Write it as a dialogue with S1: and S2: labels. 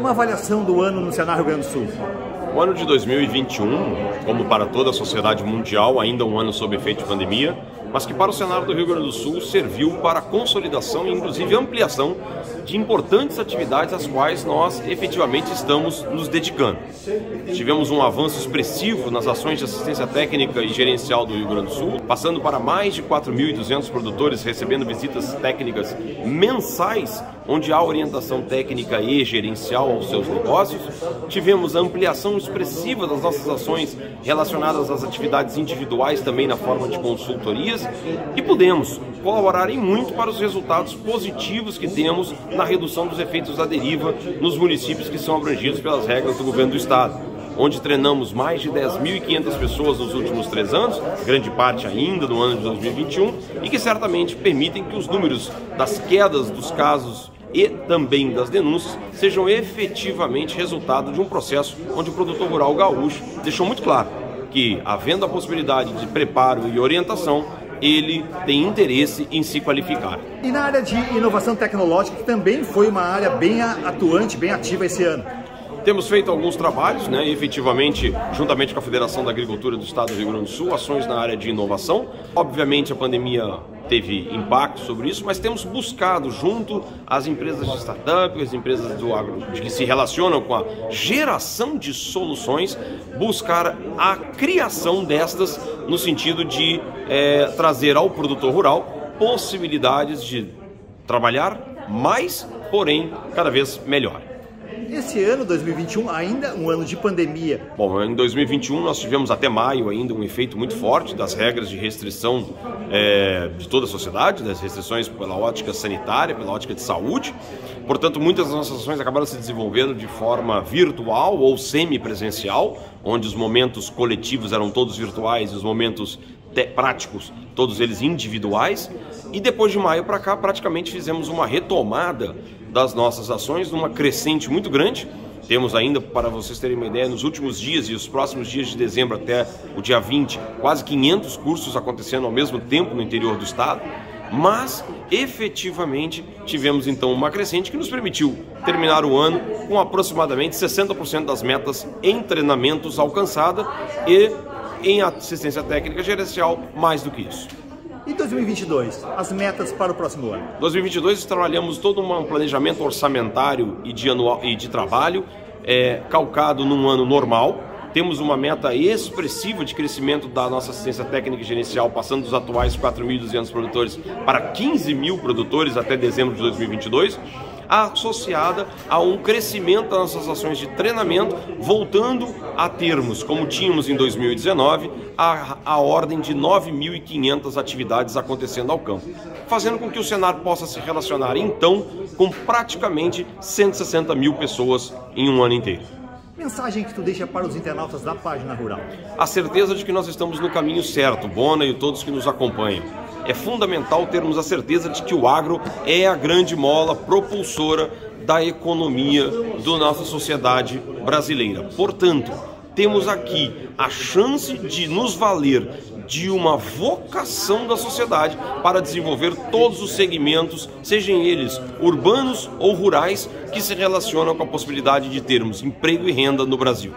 S1: uma avaliação do ano no cenário Rio Grande do Sul.
S2: O ano de 2021, como para toda a sociedade mundial, ainda um ano sob efeito de pandemia, mas que para o cenário do Rio Grande do Sul serviu para a consolidação e inclusive ampliação de importantes atividades às quais nós efetivamente estamos nos dedicando. Tivemos um avanço expressivo nas ações de assistência técnica e gerencial do Rio Grande do Sul, passando para mais de 4.200 produtores recebendo visitas técnicas mensais, onde há orientação técnica e gerencial aos seus negócios. Tivemos a ampliação expressiva das nossas ações relacionadas às atividades individuais também na forma de consultorias e pudemos colaborar em muito para os resultados positivos que temos na redução dos efeitos da deriva nos municípios que são abrangidos pelas regras do governo do estado onde treinamos mais de 10.500 pessoas nos últimos três anos, grande parte ainda no ano de 2021, e que certamente permitem que os números das quedas dos casos e também das denúncias sejam efetivamente resultado de um processo onde o produtor rural gaúcho deixou muito claro que, havendo a possibilidade de preparo e orientação, ele tem interesse em se qualificar.
S1: E na área de inovação tecnológica, que também foi uma área bem atuante, bem ativa esse ano.
S2: Temos feito alguns trabalhos, né, efetivamente, juntamente com a Federação da Agricultura do Estado do Rio Grande do Sul, ações na área de inovação. Obviamente, a pandemia teve impacto sobre isso, mas temos buscado junto às empresas de startup, as empresas do agro, que se relacionam com a geração de soluções, buscar a criação destas no sentido de é, trazer ao produtor rural possibilidades de trabalhar mais, porém cada vez melhor.
S1: Esse ano, 2021, ainda um ano de pandemia.
S2: Bom, em 2021 nós tivemos até maio ainda um efeito muito forte das regras de restrição é, de toda a sociedade, das restrições pela ótica sanitária, pela ótica de saúde. Portanto, muitas das nossas ações acabaram se desenvolvendo de forma virtual ou semipresencial, onde os momentos coletivos eram todos virtuais e os momentos práticos, todos eles individuais. E depois de maio para cá, praticamente fizemos uma retomada das nossas ações numa crescente muito grande. Temos ainda, para vocês terem uma ideia, nos últimos dias e os próximos dias de dezembro até o dia 20, quase 500 cursos acontecendo ao mesmo tempo no interior do estado. Mas, efetivamente, tivemos então uma crescente que nos permitiu terminar o ano com aproximadamente 60% das metas em treinamentos alcançada e em assistência técnica gerencial mais do que isso.
S1: E 2022, as metas para o próximo ano?
S2: 2022 trabalhamos todo um planejamento orçamentário e de, anual, e de trabalho é, calcado num ano normal. Temos uma meta expressiva de crescimento da nossa assistência técnica e gerencial, passando dos atuais 4.200 produtores para 15 mil produtores até dezembro de 2022 associada a um crescimento das nossas ações de treinamento, voltando a termos, como tínhamos em 2019, a, a ordem de 9.500 atividades acontecendo ao campo, fazendo com que o Senar possa se relacionar então com praticamente 160 mil pessoas em um ano inteiro.
S1: Mensagem que tu deixa para os internautas da página rural?
S2: A certeza de que nós estamos no caminho certo, Bona e todos que nos acompanham é fundamental termos a certeza de que o agro é a grande mola propulsora da economia da nossa sociedade brasileira. Portanto, temos aqui a chance de nos valer de uma vocação da sociedade para desenvolver todos os segmentos, sejam eles urbanos ou rurais, que se relacionam com a possibilidade de termos emprego e renda no Brasil.